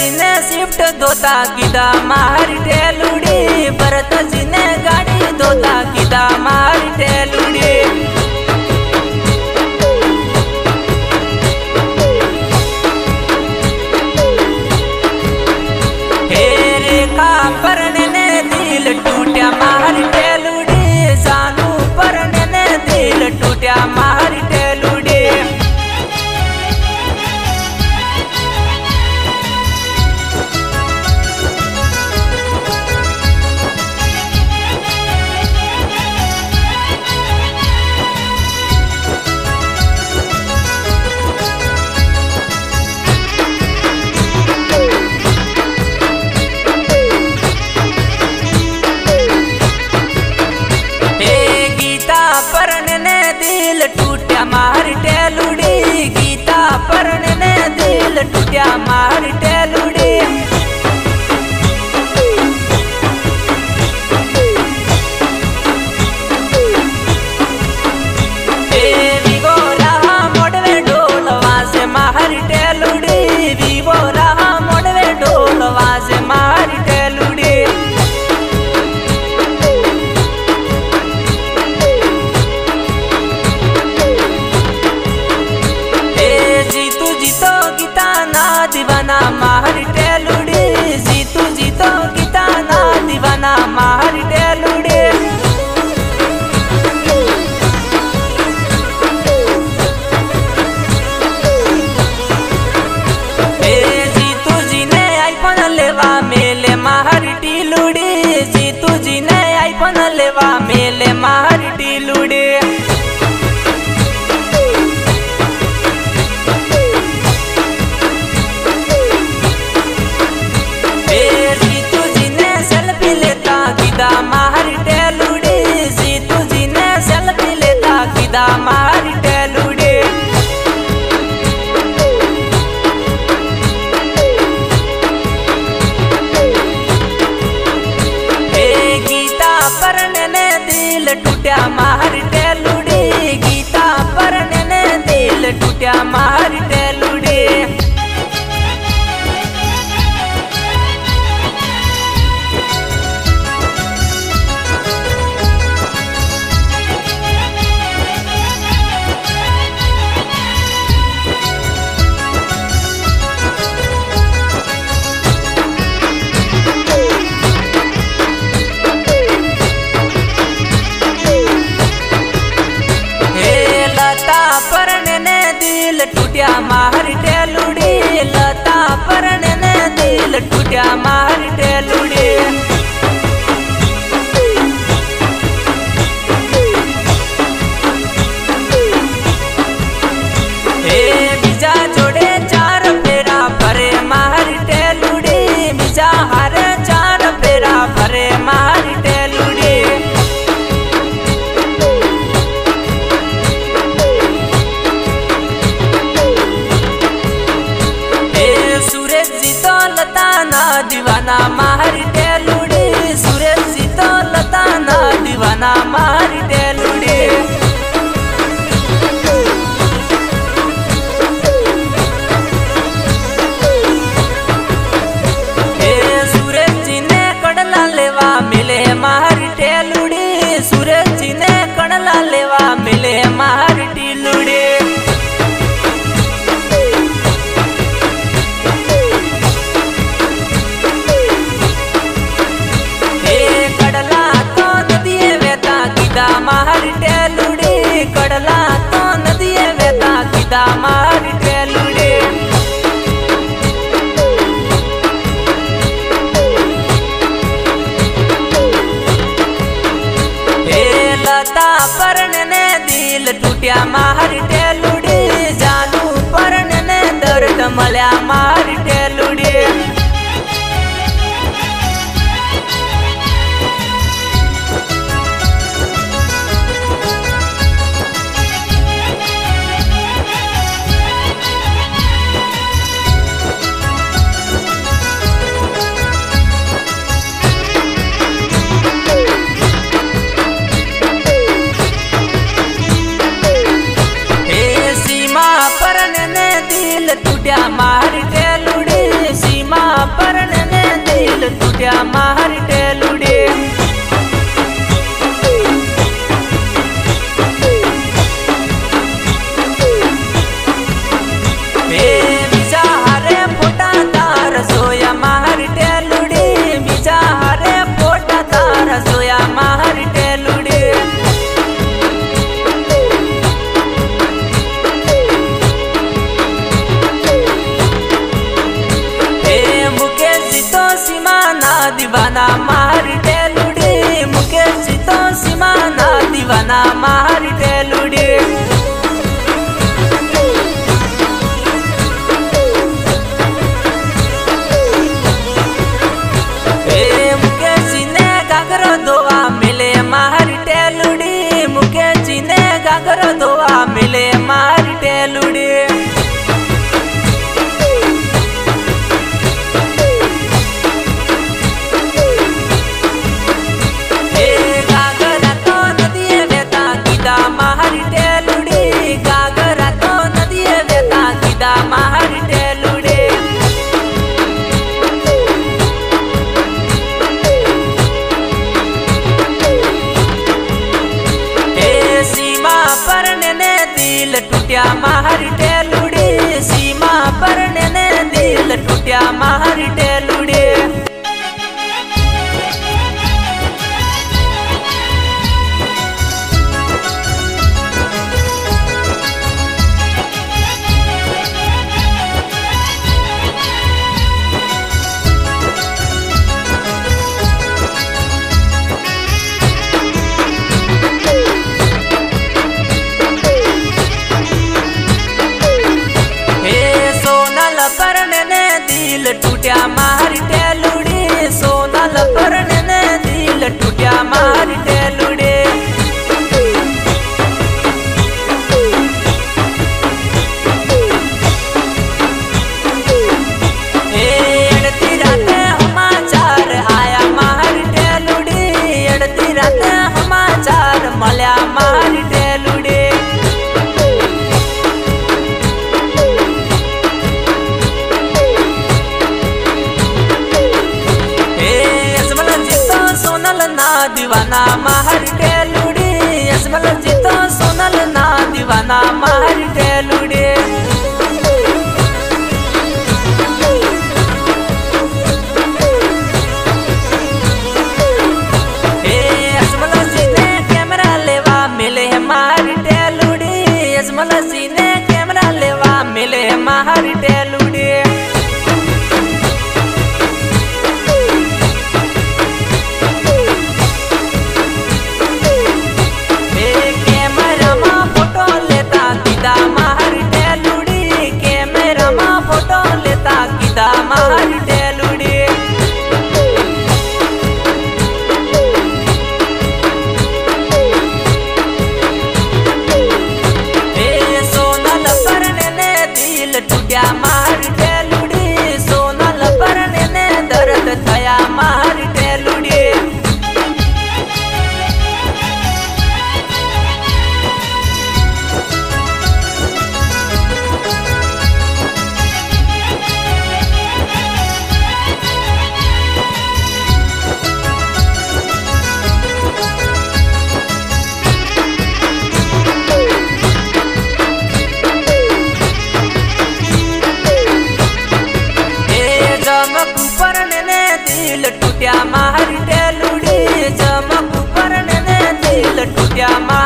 दिने शिफ्ट दोता किदा मार ढेलुड़ी भरत जी ने गाड़ी दोता किदा मार दीवाना माहर टेलुड़े, जीतू जीतो किताना दीवाना माहर टेलुड़े। जी ने आईफोन लेवा मेले माहर टीलुड़े, जीतू जी ने आईफोन लेवा मेले माहर टीलुड़े। Hallelujah, my మాడిటేలుడి కొడల टूटिया मार डेलू सोनल ना दीवाना महर टेलुड़ी असमल जीतो सोनल ना दीवाना महर टेलुड़ी मार टेलुड़ी असमल सीने कैमरा लेवा मिले मार टेलुड़ी llama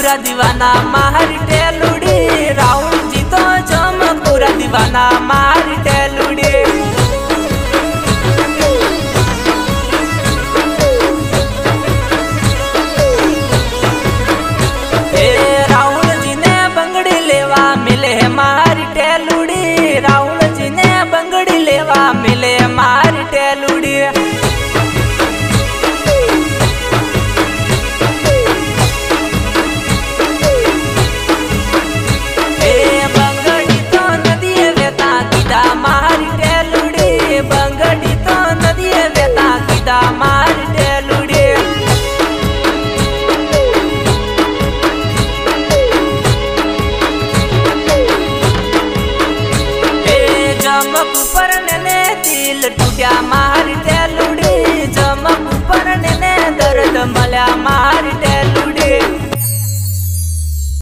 पूरा दीवाना महर